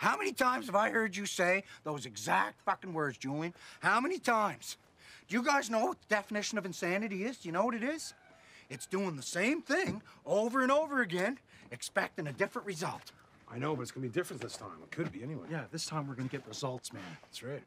How many times have I heard you say those exact fucking words, Julian? How many times? Do you guys know what the definition of insanity is? Do you know what it is? It's doing the same thing over and over again, expecting a different result. I know, but it's gonna be different this time. It could be anyway. Yeah, this time we're gonna get results, man. That's right.